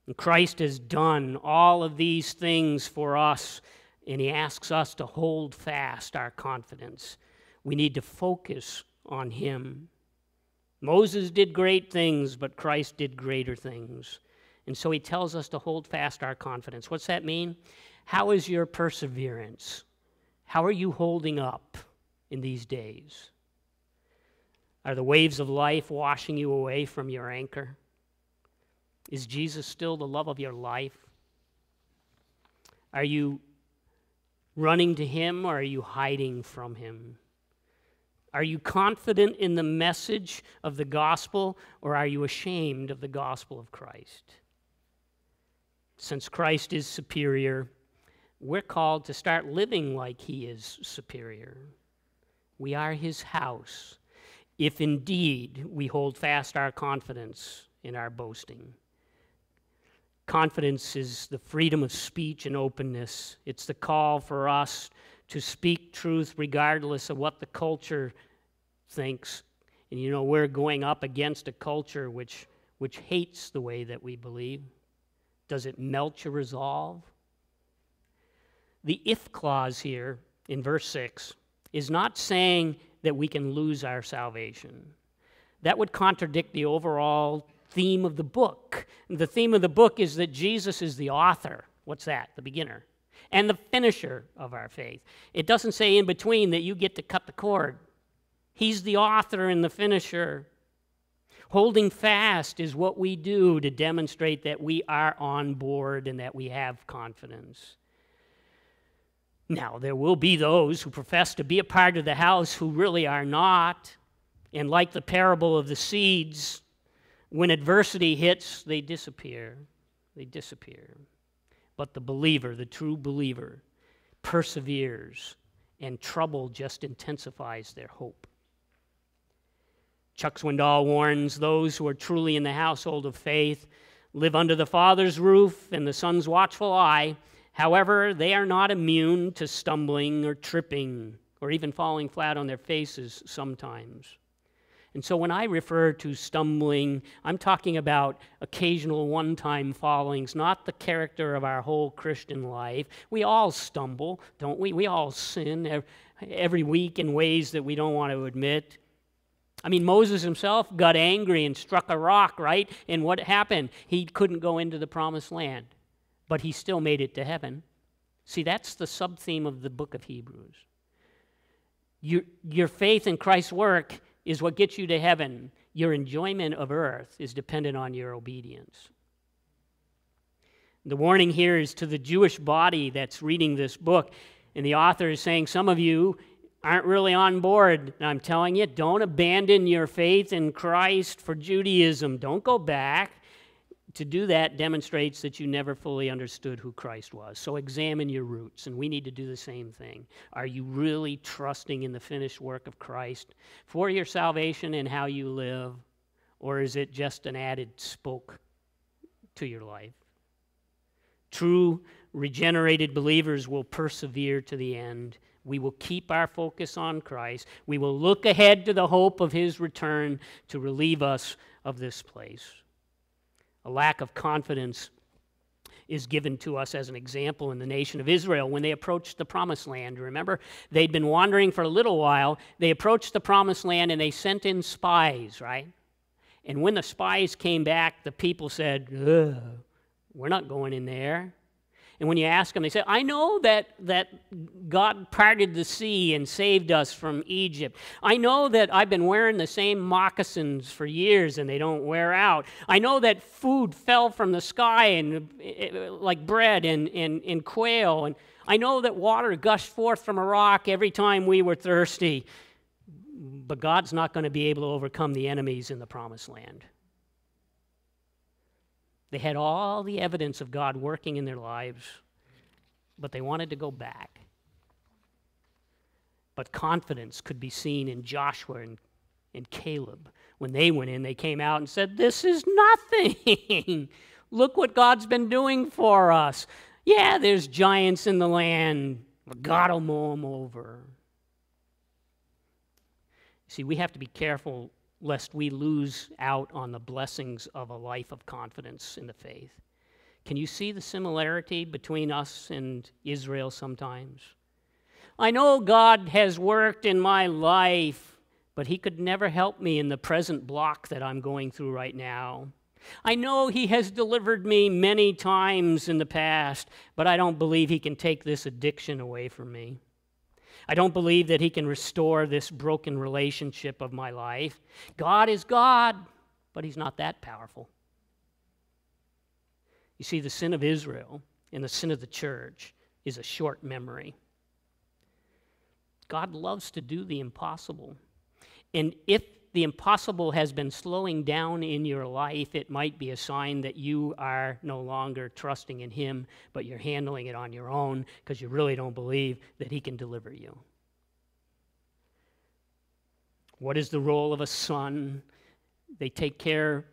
S5: And Christ has done all of these things for us, and He asks us to hold fast our confidence. We need to focus on Him. Moses did great things, but Christ did greater things. And so He tells us to hold fast our confidence. What's that mean? How is your perseverance? How are you holding up in these days? Are the waves of life washing you away from your anchor? Is Jesus still the love of your life? Are you running to Him or are you hiding from Him? Are you confident in the message of the gospel or are you ashamed of the gospel of Christ? Since Christ is superior, we're called to start living like He is superior. We are His house, if indeed we hold fast our confidence in our boasting. Confidence is the freedom of speech and openness. It's the call for us to speak truth regardless of what the culture thinks. And you know, we're going up against a culture which, which hates the way that we believe. Does it melt your resolve? The if clause here in verse 6 is not saying that we can lose our salvation. That would contradict the overall theme of the book. The theme of the book is that Jesus is the author. What's that? The beginner. And the finisher of our faith. It doesn't say in between that you get to cut the cord. He's the author and the finisher. Holding fast is what we do to demonstrate that we are on board and that we have confidence. Now, there will be those who profess to be a part of the house who really are not. And like the parable of the seeds, when adversity hits, they disappear. They disappear. But the believer, the true believer, perseveres, and trouble just intensifies their hope. Chuck Swindoll warns those who are truly in the household of faith live under the Father's roof and the Son's watchful eye. However, they are not immune to stumbling or tripping or even falling flat on their faces sometimes. And so when I refer to stumbling, I'm talking about occasional one time fallings, not the character of our whole Christian life. We all stumble, don't we? We all sin every week in ways that we don't want to admit. I mean, Moses himself got angry and struck a rock, right? And what happened? He couldn't go into the promised land, but he still made it to heaven. See, that's the sub theme of the book of Hebrews. Your, your faith in Christ's work is what gets you to heaven. Your enjoyment of earth is dependent on your obedience. The warning here is to the Jewish body that's reading this book. And the author is saying, Some of you aren't really on board. I'm telling you, don't abandon your faith in Christ for Judaism. Don't go back. To do that demonstrates that you never fully understood who Christ was. So examine your roots, and we need to do the same thing. Are you really trusting in the finished work of Christ for your salvation and how you live? Or is it just an added spoke to your life? True regenerated believers will persevere to the end. We will keep our focus on Christ. We will look ahead to the hope of his return to relieve us of this place. A lack of confidence is given to us as an example in the nation of Israel when they approached the promised land. Remember, they'd been wandering for a little while. They approached the promised land and they sent in spies, right? And when the spies came back, the people said, We're not going in there. And when you ask them, they say, I know that, that God parted the sea and saved us from Egypt. I know that I've been wearing the same moccasins for years and they don't wear out. I know that food fell from the sky and eh, like bread and, and, and quail. And I know that water gushed forth from a rock every time we were thirsty. but God's not going to be able to overcome the enemies in the promised land. They had all the evidence of God working in their lives, but they wanted to go back. But confidence could be seen in Joshua and, and Caleb. When they went in, they came out and said, This is nothing. Look what God's been doing for us. Yeah, there's giants in the land, but God will mow them over. See, we have to be careful lest we lose out on the blessings of a life of confidence in the faith. Can you see the similarity between us and Israel sometimes? I know God has worked in my life, but He could never help me in the present block that I'm going through right now. I know He has delivered me many times in the past, but I don't believe He can take this addiction away from me. I don't believe that He can restore this broken relationship of my life. God is God, but He's not that powerful. You see, the sin of Israel and the sin of the church is a short memory. God loves to do the impossible. And if the impossible has been slowing down in your life, it might be a sign that you are no longer trusting in Him, but you're handling it on your own because you really don't believe that He can deliver you. What is the role of a son? They take care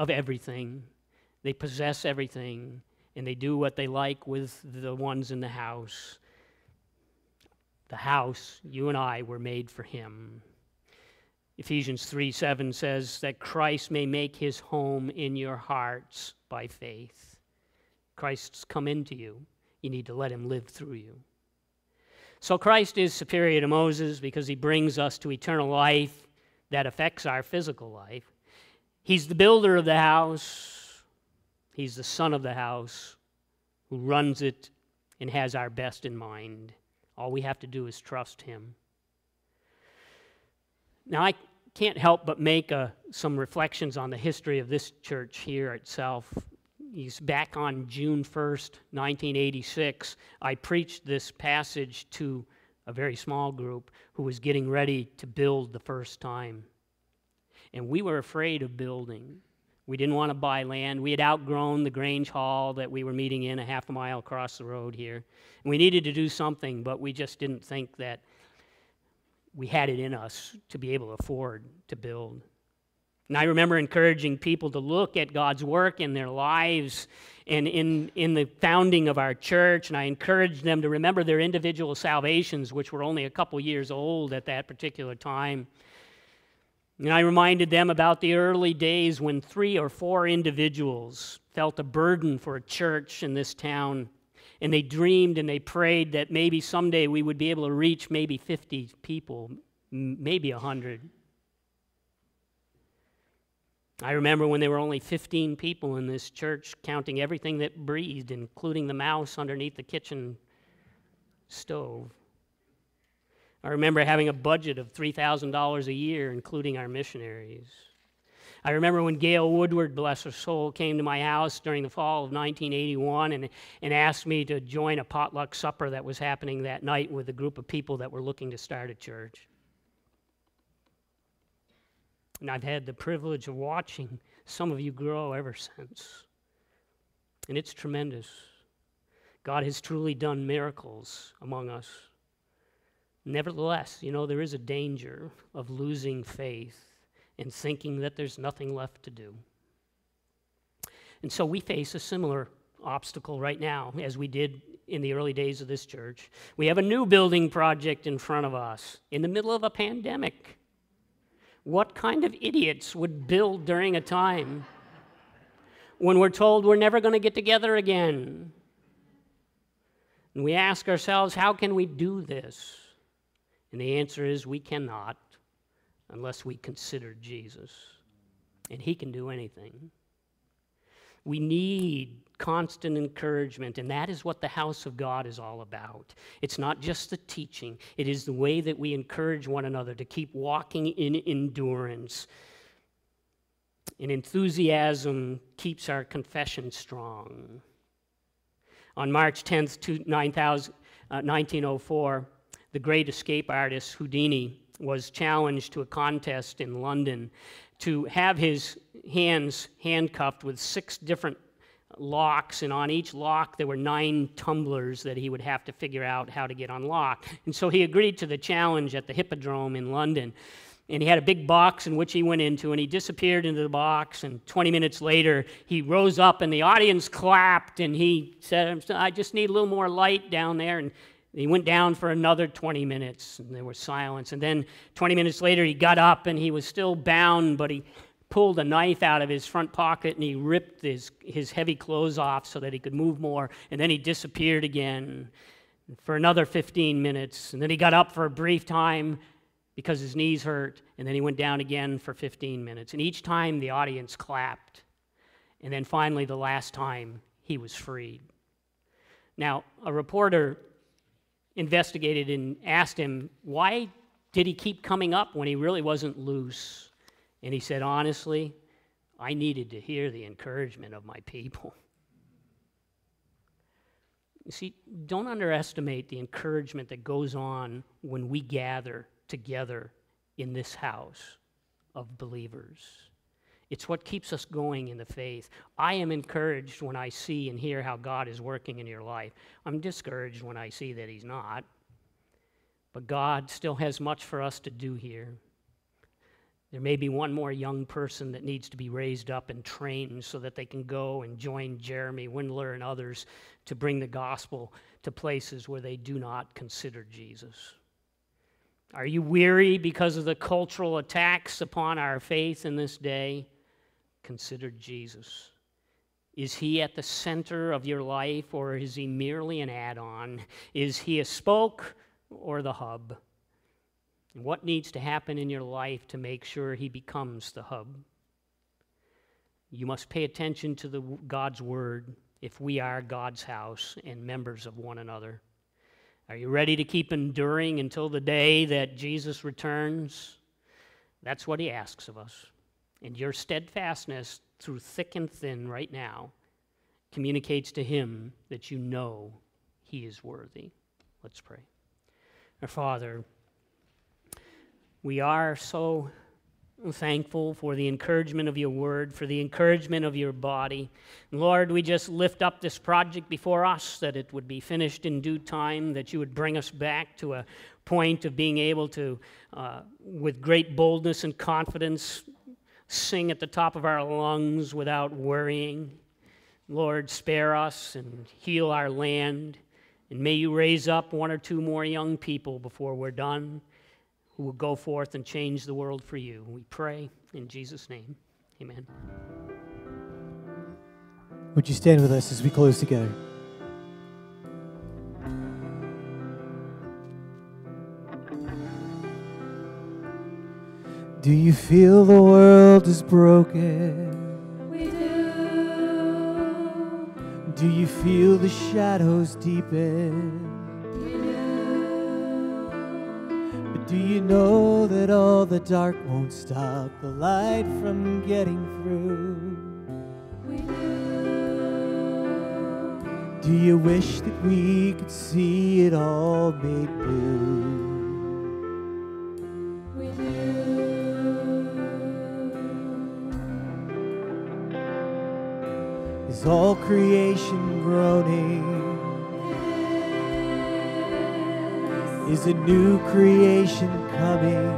S5: of everything, they possess everything, and they do what they like with the ones in the house. The house, you and I were made for Him. Ephesians 3 7 says that Christ may make his home in your hearts by faith. Christ's come into you. You need to let him live through you. So Christ is superior to Moses because he brings us to eternal life that affects our physical life. He's the builder of the house, he's the son of the house who runs it and has our best in mind. All we have to do is trust him. Now, I can't help but make uh, some reflections on the history of this church here itself. He's back on June 1st, 1986. I preached this passage to a very small group who was getting ready to build the first time. And we were afraid of building. We didn't want to buy land. We had outgrown the Grange Hall that we were meeting in a half a mile across the road here. And we needed to do something, but we just didn't think that we had it in us to be able to afford to build. And I remember encouraging people to look at God's work in their lives and in, in the founding of our church. And I encouraged them to remember their individual salvations, which were only a couple years old at that particular time. And I reminded them about the early days when three or four individuals felt a burden for a church in this town and they dreamed and they prayed that maybe someday we would be able to reach maybe 50 people, maybe 100. I remember when there were only 15 people in this church, counting everything that breathed, including the mouse underneath the kitchen stove. I remember having a budget of $3,000 a year, including our missionaries. I remember when Gail Woodward, bless her soul, came to my house during the fall of 1981 and, and asked me to join a potluck supper that was happening that night with a group of people that were looking to start a church. And I've had the privilege of watching some of you grow ever since. And it's tremendous. God has truly done miracles among us. Nevertheless, you know, there is a danger of losing faith and thinking that there's nothing left to do. And so we face a similar obstacle right now as we did in the early days of this church. We have a new building project in front of us in the middle of a pandemic. What kind of idiots would build during a time when we're told we're never going to get together again? And we ask ourselves, how can we do this? And the answer is we cannot unless we consider Jesus. And He can do anything. We need constant encouragement, and that is what the house of God is all about. It's not just the teaching, it is the way that we encourage one another to keep walking in endurance. And enthusiasm keeps our confession strong. On March 10th, 1904, uh, the great escape artist Houdini was challenged to a contest in London to have his hands handcuffed with six different locks, and on each lock there were nine tumblers that he would have to figure out how to get unlocked. And so he agreed to the challenge at the Hippodrome in London. And he had a big box in which he went into, and he disappeared into the box. And 20 minutes later, he rose up, and the audience clapped, and he said, I just need a little more light down there. And he went down for another 20 minutes, and there was silence. And then 20 minutes later, he got up, and he was still bound, but he pulled a knife out of his front pocket and he ripped his, his heavy clothes off so that he could move more. And then he disappeared again for another 15 minutes. And then he got up for a brief time because his knees hurt. And then he went down again for 15 minutes. And each time the audience clapped. And then finally, the last time, he was freed. Now, a reporter investigated and asked him, why did he keep coming up when he really wasn't loose? And he said, honestly, I needed to hear the encouragement of my people. You see, don't underestimate the encouragement that goes on when we gather together in this house of believers. It's what keeps us going in the faith. I am encouraged when I see and hear how God is working in your life. I'm discouraged when I see that He's not. But God still has much for us to do here. There may be one more young person that needs to be raised up and trained so that they can go and join Jeremy Windler and others to bring the gospel to places where they do not consider Jesus. Are you weary because of the cultural attacks upon our faith in this day? Consider Jesus. Is he at the center of your life or is he merely an add on? Is he a spoke or the hub? What needs to happen in your life to make sure he becomes the hub? You must pay attention to the, God's word if we are God's house and members of one another. Are you ready to keep enduring until the day that Jesus returns? That's what he asks of us. And your steadfastness through thick and thin right now communicates to him that you know he is worthy. Let's pray. Our Father, we are so thankful for the encouragement of your word, for the encouragement of your body. Lord, we just lift up this project before us, that it would be finished in due time, that you would bring us back to a point of being able to, uh, with great boldness and confidence, sing at the top of our lungs without worrying. Lord, spare us and heal our land. And may you raise up one or two more young people before we're done who will go forth and change the world for you. We pray in Jesus' name. Amen.
S1: Would you stand with us as we close together? Do you feel the world is broken?
S4: We do.
S1: Do you feel the shadows deepen?
S4: We do.
S1: But do you know that all the dark won't stop the light from getting through?
S4: We do.
S1: Do you wish that we could see it all made new? Is all creation groaning? Is a new creation coming?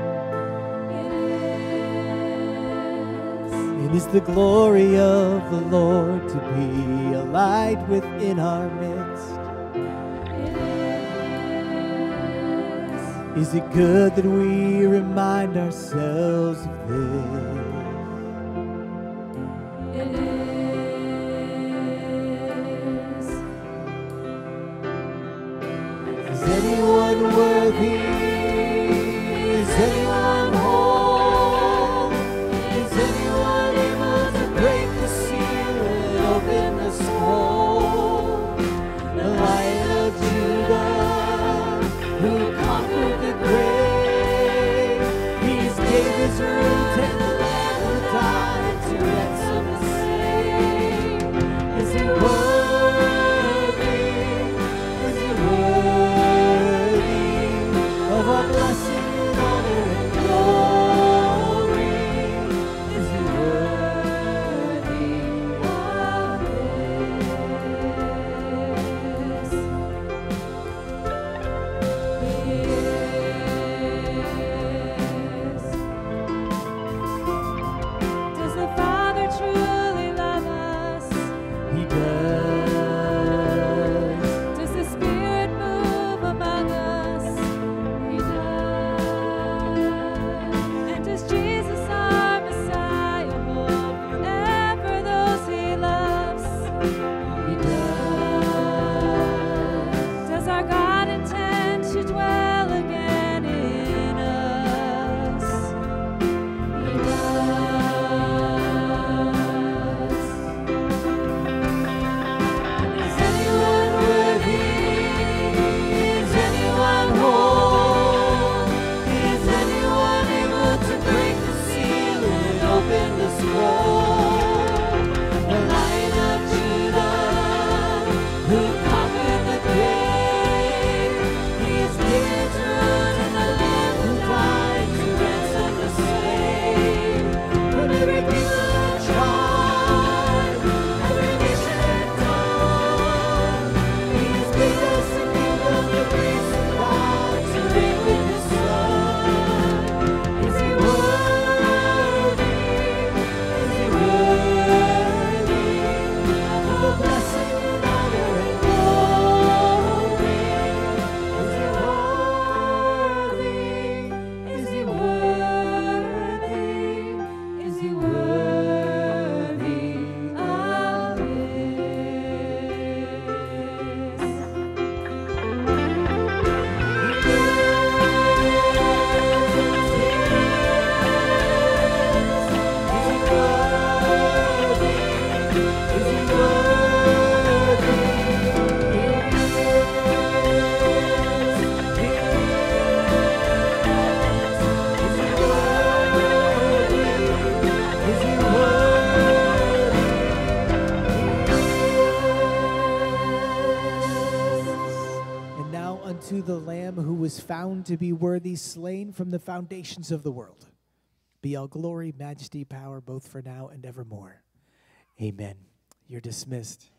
S1: And is the glory of the Lord to be a light within our midst? Is it good that we remind ourselves of this? Anyone worthy? Found to be worthy, slain from the foundations of the world. Be all glory, majesty, power, both for now and evermore. Amen. You're dismissed.